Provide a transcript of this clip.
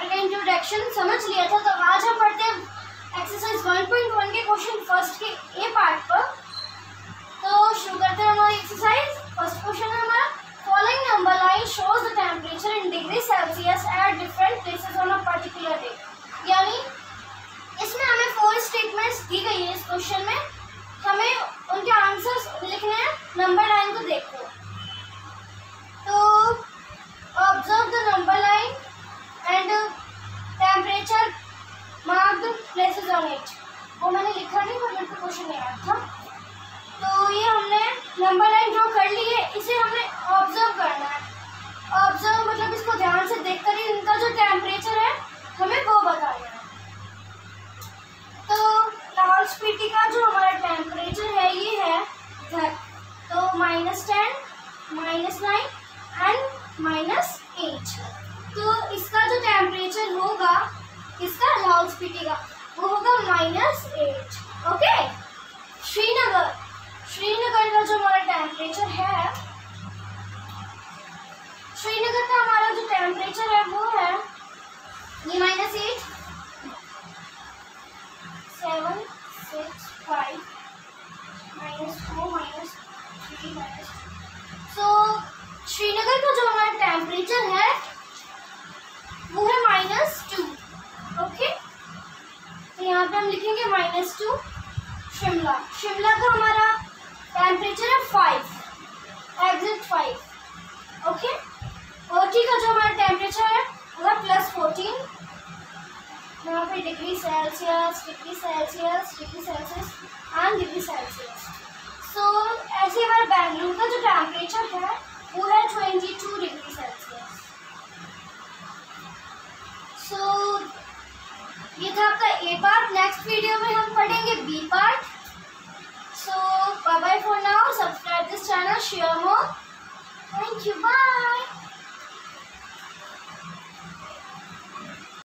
Introduction समझ लिया था तो आज हम पढ़ते हैं एक्सरसाइज 1.1 के क्वेश्चन फ़र्स्ट के ए पार्ट पर। तो शुरू करते हैं हमारी एक्सरसाइज फ़र्स्ट क्वेश्चन है हमारा following number line shows the temperature in degree Celsius at different places on a particular day यानी, इसमें हमें फोर स्टेटमेंट्स दी गई है इस क्वेश्चन में। हमें उनके आंसर्स लिखने हैं नंबर लाइन को देखो। तो observe the number line and temperature marked places on it वो मैंने लिखा नहीं, पर को क्वेश्चन आया था। तो ये हमने नंबर लाइन ड्रॉ कर ली है, इसे हमने ऑब्ज़र्व करना है। ऑब्ज़र्व मतलब इसको ध्यान से देखकर ही इनका जो टेम्परेचर है, हमें वो बताना है। तो लाहौल स्पीति का जो हमारा टेम्परेचर है, ये है इधर तो minus ten minus nine and minus eight तो इसका जो टेम्परेचर होगा, इसका लाहौल स्पीति का, वो होगा minus eight okay Srinagar Srinagar का जो हमारा टेम्परेचर है श्रीनगर का हमारा जो टेम्परेचर है वो है ये minus eight seven six five minus four minus three minus so Srinagar का जो हमारा टेम्परेचर है, वो है माइनस टू ओके तो यहाँ पे हम लिखेंगे माइनस टू शिमला शिमला का हमारा टेम्परेचर है five exit five okay OT का जो हमारा टेम्परेचर है वो है प्लस फोर्टीन यहाँ पे degree Celsius degree Celsius degree Celsius and degree Celsius so ऐसे हमारे बेंगलुरु का जो टेम्परेचर है वो है twenty two degree Celsius so ये था आपका ए पार्ट नेक्स्ट वीडियो में हम पढ़ेंगे B part so bye for now subscribe this channel share more thank you bye